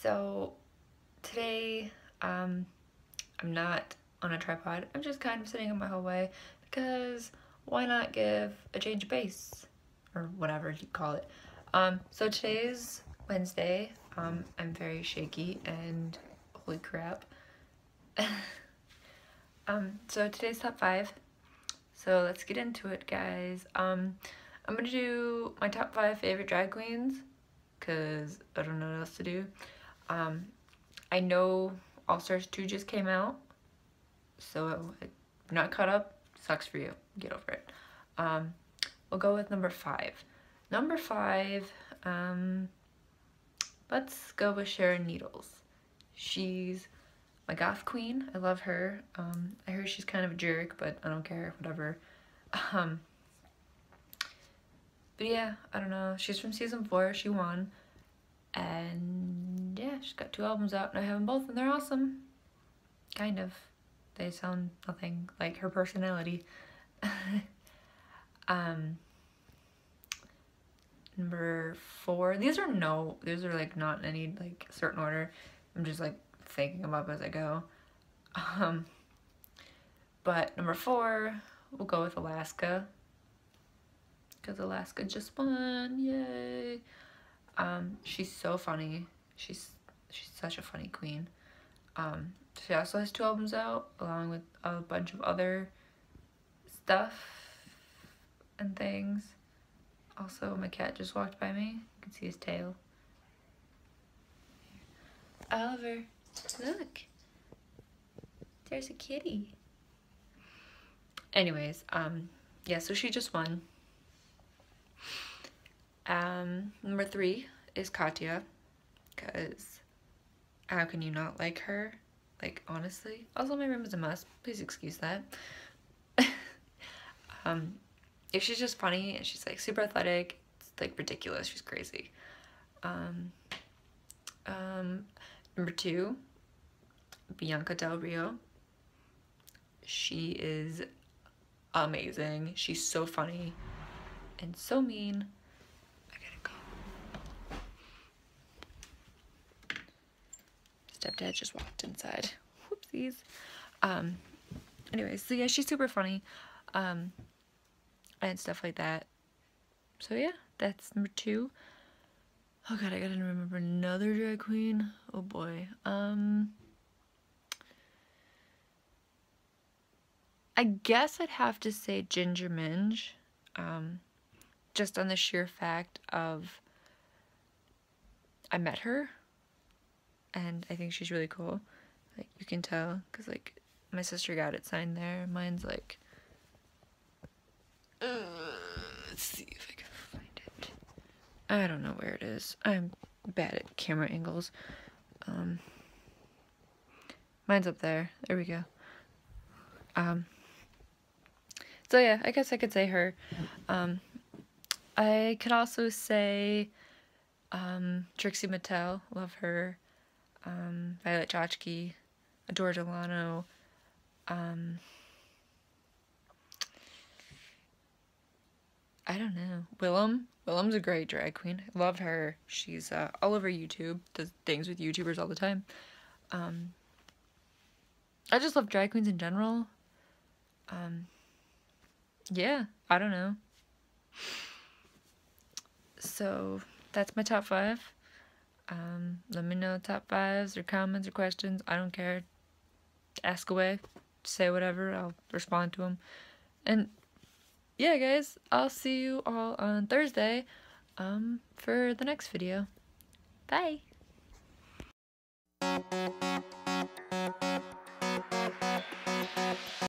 So today, um, I'm not on a tripod. I'm just kind of sitting in my hallway because why not give a change of pace or whatever you call it. Um, so today's Wednesday. Um, I'm very shaky and holy crap. um, so today's top five. So let's get into it, guys. Um, I'm gonna do my top five favorite drag queens because I don't know what else to do. Um, I know All Stars 2 just came out, so I'm not caught up. Sucks for you. Get over it. Um, we'll go with number five. Number five, um, let's go with Sharon Needles. She's my goth queen. I love her. Um, I heard she's kind of a jerk, but I don't care, whatever. Um, but yeah, I don't know. She's from season four. She won. And she's got two albums out and I have them both and they're awesome. Kind of. They sound nothing like her personality. um, number four. These are no, these are like not in any like certain order. I'm just like thinking them up as I go. Um, but number four, we'll go with Alaska. Because Alaska just won, yay. Um, she's so funny. She's she's such a funny queen. Um, she also has two albums out along with a bunch of other stuff and things. Also, my cat just walked by me. You can see his tail. Oliver, look. There's a kitty. Anyways, um, yeah, so she just won. Um, number three is Katya, because how can you not like her? Like, honestly. Also, my room is a mess. Please excuse that. um, if she's just funny and she's like super athletic, it's like ridiculous. She's crazy. Um, um, number two, Bianca Del Rio. She is amazing. She's so funny and so mean. I gotta go. Stepdad just walked inside. Whoopsies. Um, anyways, so yeah, she's super funny. Um, and stuff like that. So yeah, that's number two. Oh god, I gotta remember another drag queen. Oh boy. Um I guess I'd have to say Ginger Minj. Um just on the sheer fact of I met her and I think she's really cool. Like you can tell cuz like my sister got it signed there. Mine's like uh, let's see if I can find it. I don't know where it is. I'm bad at camera angles. Um, mine's up there. There we go. Um, so yeah, I guess I could say her. Um, I could also say um, Trixie Mattel. Love her. Um, Violet Chachki. Adore Delano. Um, I don't know. Willam. Willam's a great drag queen. I love her. She's uh, all over YouTube. Does things with YouTubers all the time. Um, I just love drag queens in general. Um, yeah, I don't know. So that's my top five. Um, let me know top fives or comments or questions. I don't care. Ask away. Say whatever. I'll respond to them. And yeah, guys, I'll see you all on Thursday um, for the next video. Bye!